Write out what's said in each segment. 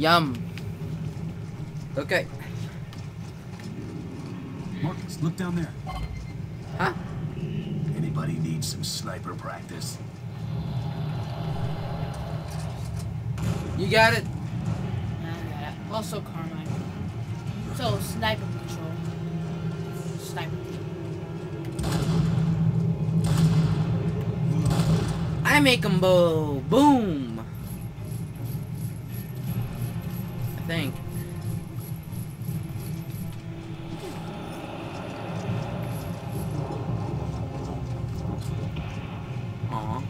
Yum. Okay. Marcus, look down there. Huh? Anybody need some sniper practice? You got it? I got it. Also Carmine. So sniper patrol. Sniper I make 'em bo boom. Think. Aw.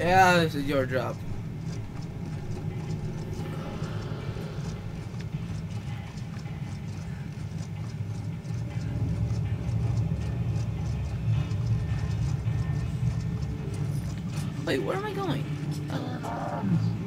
Yeah, this is your job. Wait, where am I going? Where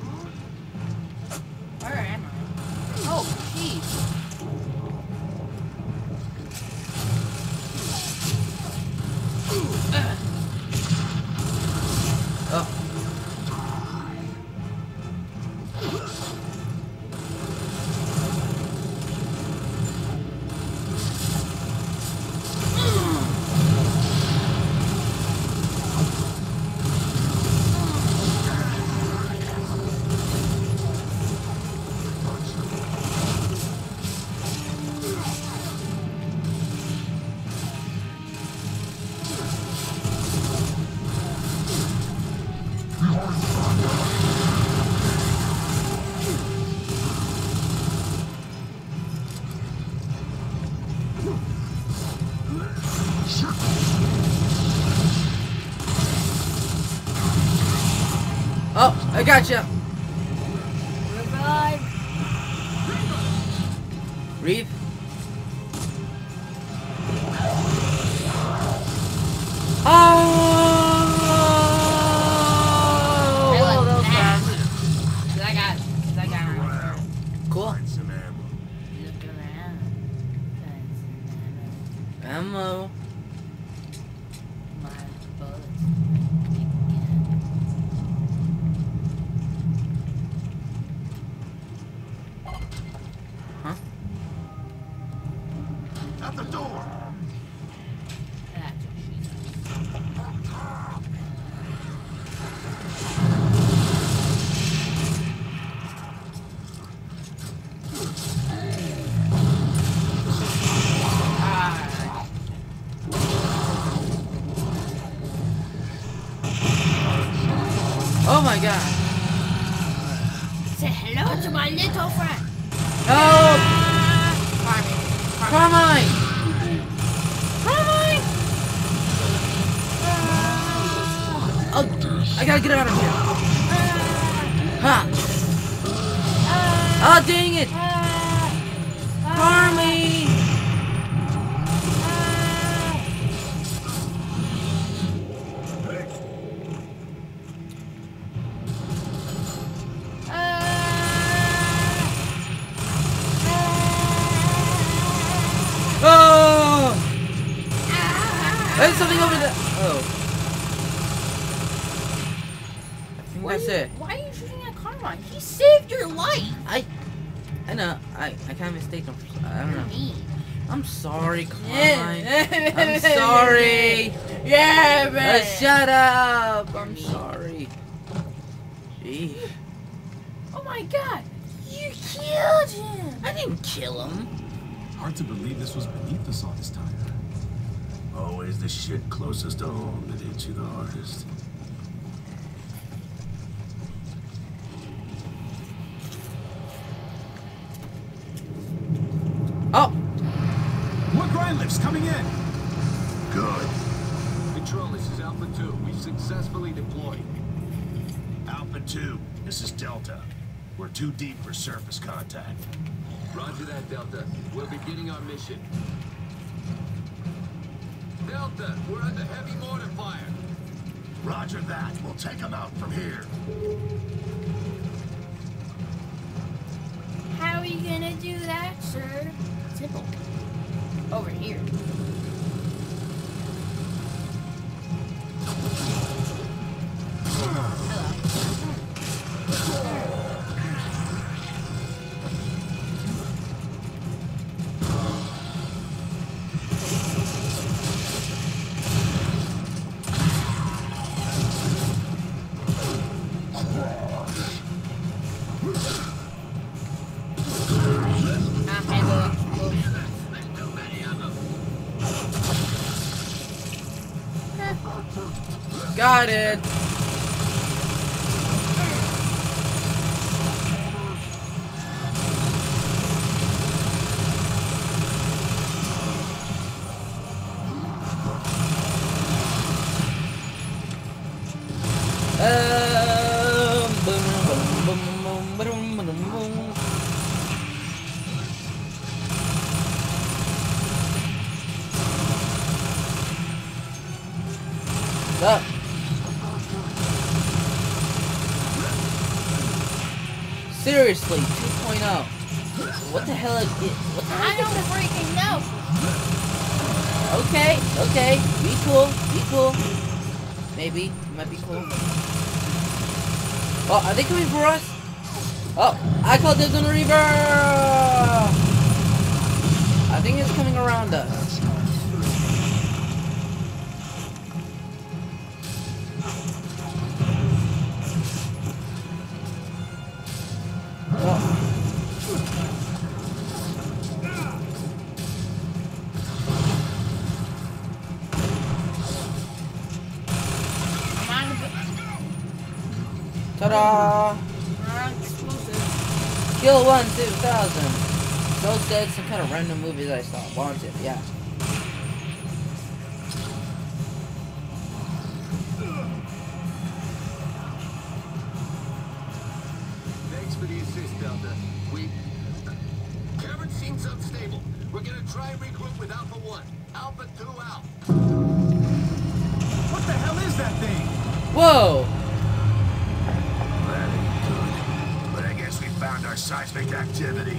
Oh, I got you. Revive. Reeve. Oh! Well, that was fast. I got, I got. Cool. Ammo. My god. Say hello to my little friend. Help! Carmine! Carmine! Oh, I gotta get out of here. Ha! Oh, dang it! Ah. Saved your life. I, I know. I, I kind of mistaken. for- I don't know. Me. I'm sorry, Carmine. I'm sorry. Yeah, Uh, man. shut up. I'm sorry. Gee. oh my god. You killed him. I didn't kill him. Hard to believe this was beneath us all this time. Always the shit closest to home that hits you the hardest. Coming in. Good. Control, this is Alpha 2. We've successfully deployed. Alpha 2, this is Delta. We're too deep for surface contact. Roger that, Delta. We're beginning our mission. Delta, we're under heavy mortar fire. Roger that. We'll take them out from here. How are you gonna do that, sir? Simple. Over here. Boom, boom. Up. Seriously, 2.0. What the hell is it? What the I hell don't freaking know. Okay, okay. Be cool, be cool. Maybe. It Might be cool. Oh, are they coming for us? Oh, I call this on Reaver! I think it's coming around us. Ta-da! Kill one, two thousand. Those said some kind of random movie that I saw. Wanted, yeah. Thanks for the assist, Delta. We... Cameron seems unstable. We're gonna try and regroup with Alpha 1. Alpha 2 out. What the hell is that thing? Whoa! Seismic activity.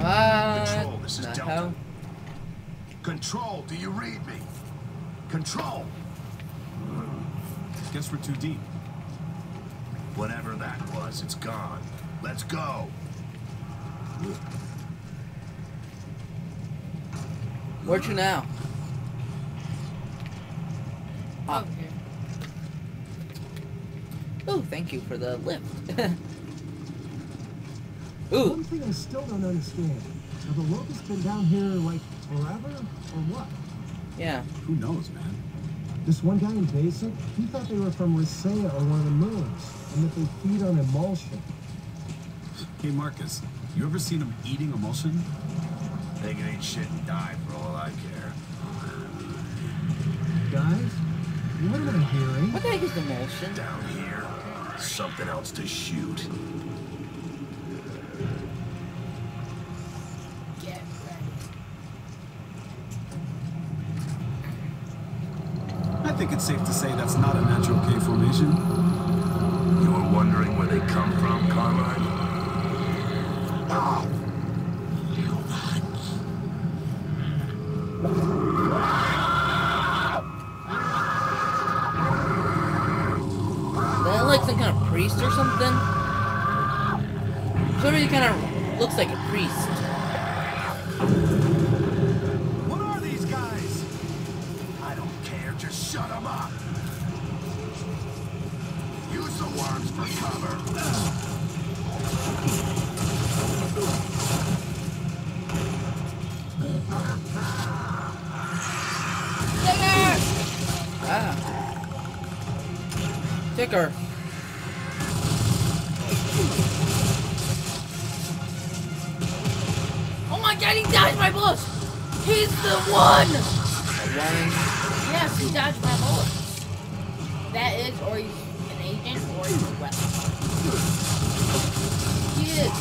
Control, this is Delta. hell? Control, do you read me? Control! Guess we're too deep. Whatever that was, it's gone. Let's go. Where to now? Ah. Okay. Ooh, thank you for the lift. One thing I still don't understand. Have the locusts been down here like forever or what? yeah. Who knows, man? This one guy in Basic, he thought they were from Risea or one of the moons, and that they feed on Imulsion. Hey, Marcus, you ever seen them eating Imulsion? They can eat shit and die for all I care. Guys, what am I hearing? What the heck is the motion? Down here, something else to shoot. I think it's safe to say that's not a natural K formation. You're wondering where they come from, Carmine? That like some kind of priest or something? Somebody kind of looks like a priest. What are these guys? I don't care, just shut them up. Use the worms for cover. My god, he dodged my bullets! He's the one! One. Yes, he dodged my bullets. That is, or he's an agent, or he's a weapon. He is.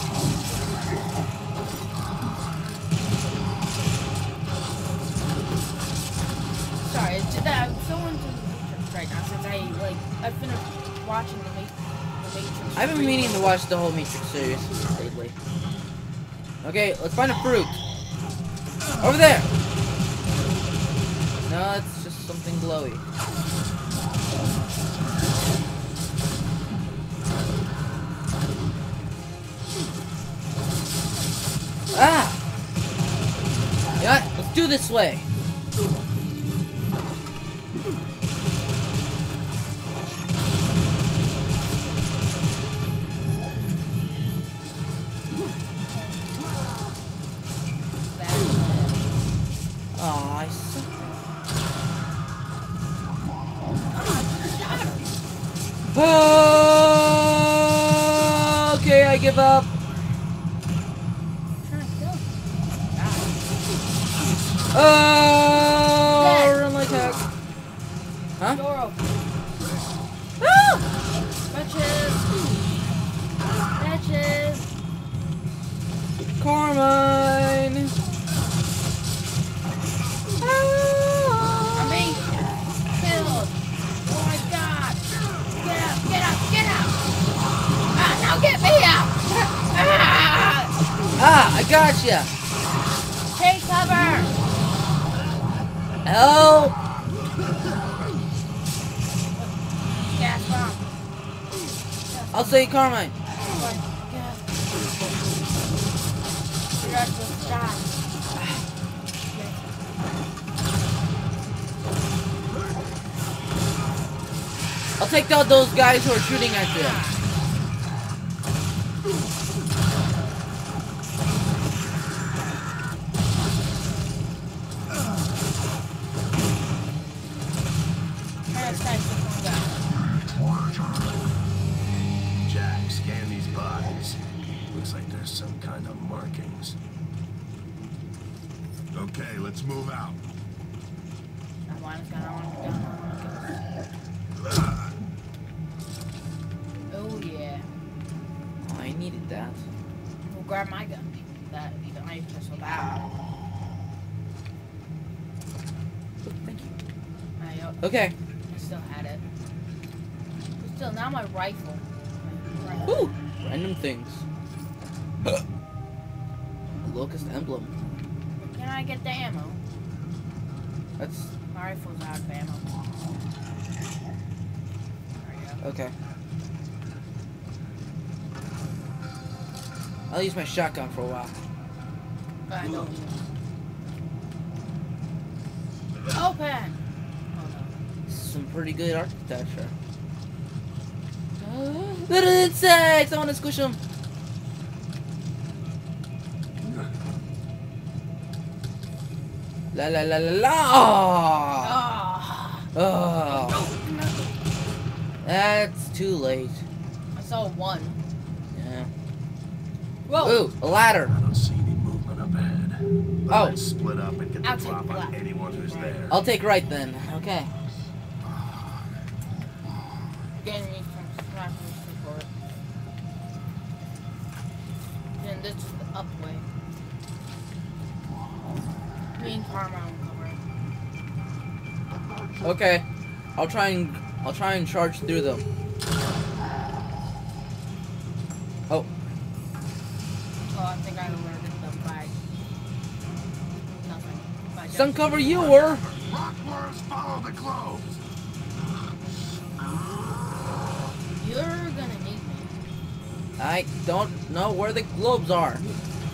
Sorry, it's just that I'm so into the Matrix right now since I, like, I finished watching the Ma- the Matrix. I've been meaning to watch the whole Matrix series lately. Okay, let's find a fruit. Over there! No, it's just something glowy. Ah! What? Let's do this way. I'll say Carmine. I'll take out those guys who are shooting at you. Back. Jack, scan these bodies. Looks like there's some kind of markings. Okay, let's move out. That one is gonna want to down. Oh yeah. Oh, I needed that. We'll grab my gun. That you don't need to so bad. Thank you. I, uh, Okay. I still had it. Still, now my rifle. Ooh, random things. Locust emblem. Can I get the ammo? That's My rifle's out of ammo. There we go. okay. I'll use my shotgun for a while. I don't. Open! Some pretty good architecture. Little insects! I want to squish them. La la la la la! no. Oh, Oh. No. that's too late. I saw one. Yeah. Whoa! Ooh, a ladder. I don't see any movement up ahead. But Oh. let's split up and get the I'll take drop on left. anyone who's there. I'll take right then. Okay. Getting me from snipers. And this is the up way. Me and cover. Okay. I'll try and I'll try and charge through them. Oh, Oh, I think I alerted them by nothing. By just- some cover you were. Rockworms follow the globes. I don't know where the globes are.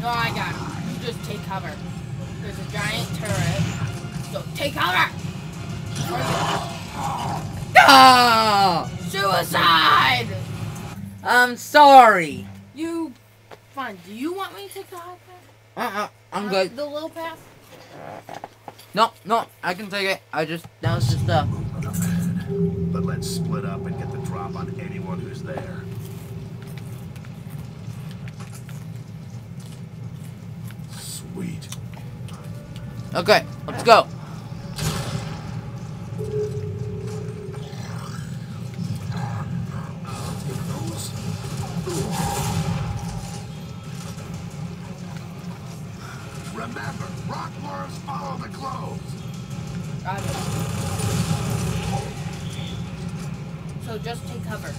No, I got him. You just take cover. There's a giant turret. So take cover! Ah! Suicide! I'm sorry. You. Fine. Do you want me to take the high path? Uh-uh. I'm Uh, good. The low path? No, no, I can take it. I just that was just uh Movement up ahead. But let's split up and get the drop on anyone who's there. Sweet. Okay, let's go. Remember, rockworms follow the globes. Got it. So just take cover.